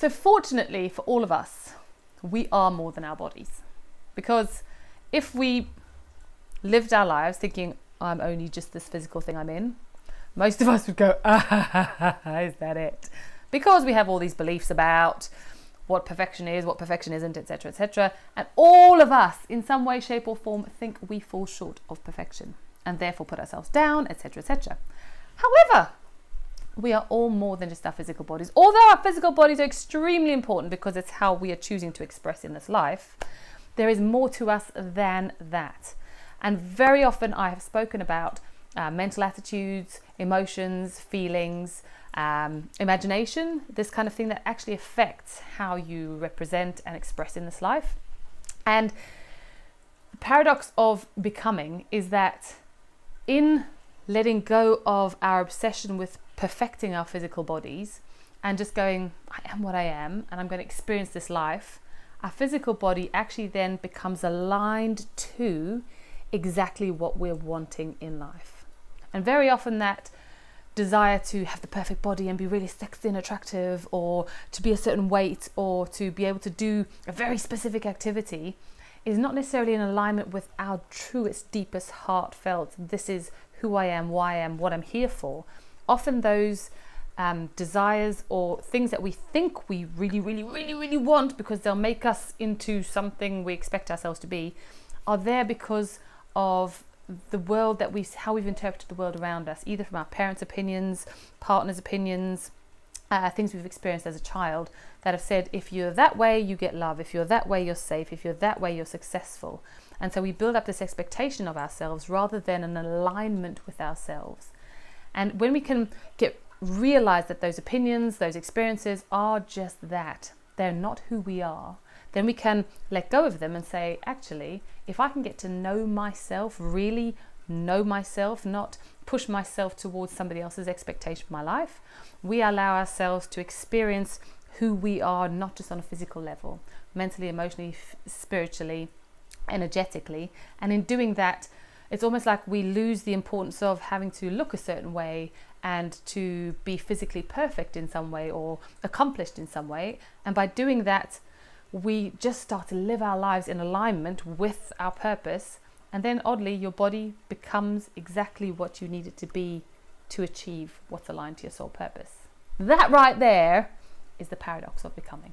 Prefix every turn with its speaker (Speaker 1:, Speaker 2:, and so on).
Speaker 1: So, fortunately for all of us, we are more than our bodies. Because if we lived our lives thinking, I'm only just this physical thing I'm in, most of us would go, ah, is that it? Because we have all these beliefs about what perfection is, what perfection isn't, etc., etc. And all of us, in some way, shape, or form, think we fall short of perfection and therefore put ourselves down, etc., etc. However, we are all more than just our physical bodies. Although our physical bodies are extremely important because it's how we are choosing to express in this life, there is more to us than that. And very often I have spoken about uh, mental attitudes, emotions, feelings, um, imagination, this kind of thing that actually affects how you represent and express in this life. And the paradox of becoming is that in letting go of our obsession with perfecting our physical bodies and just going, I am what I am, and I'm going to experience this life, our physical body actually then becomes aligned to exactly what we're wanting in life. And very often that desire to have the perfect body and be really sexy and attractive, or to be a certain weight, or to be able to do a very specific activity, is not necessarily in alignment with our truest, deepest, heartfelt, this is who I am, why I am, what I'm here for. Often those um, desires or things that we think we really, really, really, really want because they'll make us into something we expect ourselves to be are there because of the world that we how we've interpreted the world around us either from our parents opinions partners opinions uh, things we've experienced as a child that have said if you're that way you get love. If you're that way you're safe. If you're that way you're successful. And so we build up this expectation of ourselves rather than an alignment with ourselves and when we can get realize that those opinions those experiences are just that they're not who we are then we can let go of them and say, actually, if I can get to know myself, really know myself, not push myself towards somebody else's expectation of my life, we allow ourselves to experience who we are, not just on a physical level, mentally, emotionally, spiritually, energetically. And in doing that, it's almost like we lose the importance of having to look a certain way and to be physically perfect in some way or accomplished in some way. And by doing that, we just start to live our lives in alignment with our purpose. And then, oddly, your body becomes exactly what you need it to be to achieve what's aligned to your soul purpose. That right there is the paradox of becoming.